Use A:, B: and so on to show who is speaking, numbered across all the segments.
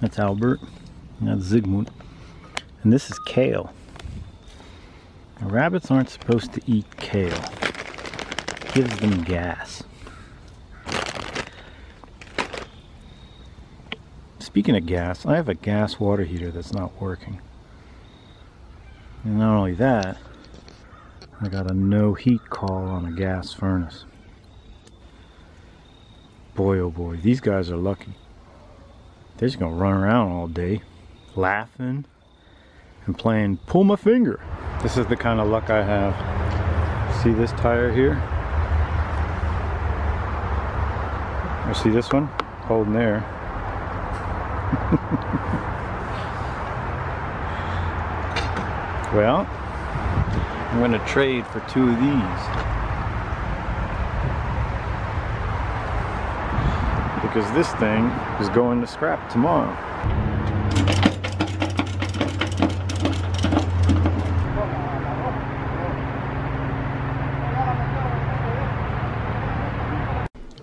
A: That's Albert. That's Zygmunt. And this is kale. Now, rabbits aren't supposed to eat kale. It gives them gas. Speaking of gas, I have a gas water heater that's not working. And not only that, I got a no heat call on a gas furnace. Boy oh boy, these guys are lucky. They're just gonna run around all day, laughing and playing pull my finger. This is the kind of luck I have. See this tire here? You see this one? Holding there. well, I'm to trade for two of these. Because this thing is going to scrap tomorrow.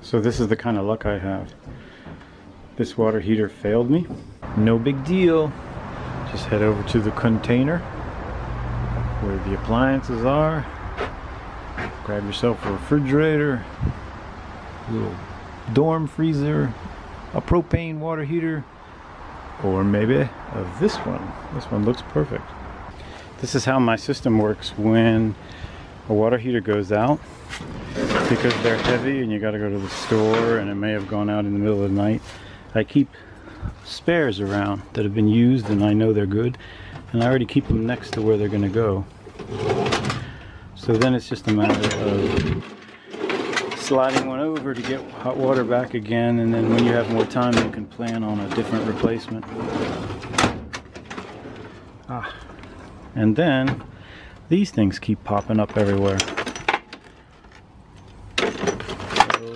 A: So this is the kind of luck I have. This water heater failed me. No big deal. Just head over to the container where the appliances are. Grab yourself a refrigerator, little dorm freezer, a propane water heater, or maybe a, this one. This one looks perfect. This is how my system works when a water heater goes out because they're heavy and you got to go to the store and it may have gone out in the middle of the night. I keep spares around that have been used and I know they're good and I already keep them next to where they're going to go. So then it's just a matter of sliding one over to get hot water back again and then when you have more time you can plan on a different replacement. Ah. And then these things keep popping up everywhere. So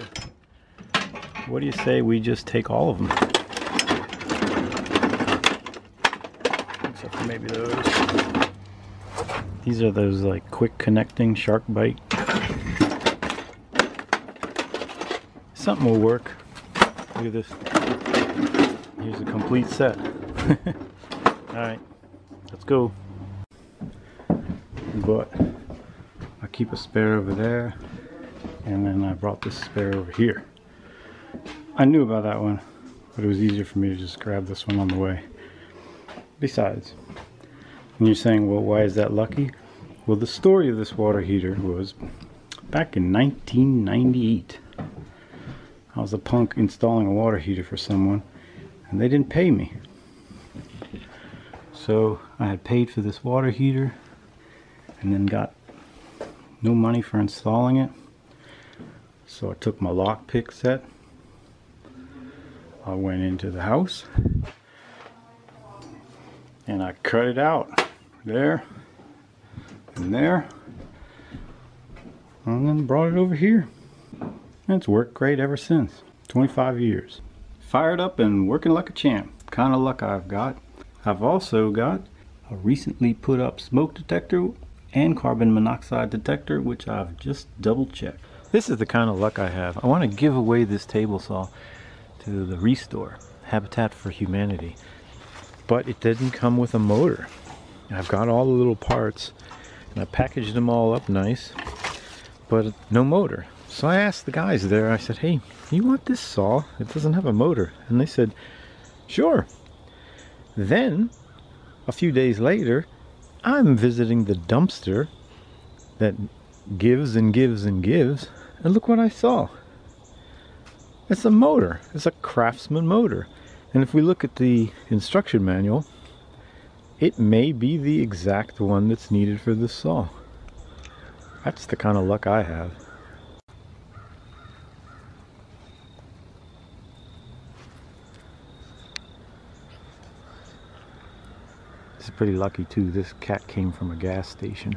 A: what do you say we just take all of them? Except for maybe those. These are those like quick connecting SharkBite. Something will work. Look at this. Here's a complete set. Alright, let's go. But I keep a spare over there and then I brought this spare over here. I knew about that one, but it was easier for me to just grab this one on the way. Besides, and you're saying, well, why is that lucky? Well, the story of this water heater was back in 1998. I was a punk installing a water heater for someone, and they didn't pay me. So I had paid for this water heater, and then got no money for installing it. So I took my lockpick set. I went into the house and I cut it out there and there and then brought it over here and it's worked great ever since. 25 years. Fired up and working like a champ. Kind of luck I've got. I've also got a recently put up smoke detector and carbon monoxide detector which I've just double checked. This is the kind of luck I have. I want to give away this table saw to the ReStore Habitat for Humanity. But it didn't come with a motor. I've got all the little parts and I packaged them all up nice, but no motor. So I asked the guys there, I said, hey, you want this saw? It doesn't have a motor. And they said, sure. Then, a few days later, I'm visiting the dumpster that gives and gives and gives, and look what I saw. It's a motor. It's a Craftsman motor. And if we look at the instruction manual, it may be the exact one that's needed for this saw. That's the kind of luck I have. This is pretty lucky too. This cat came from a gas station.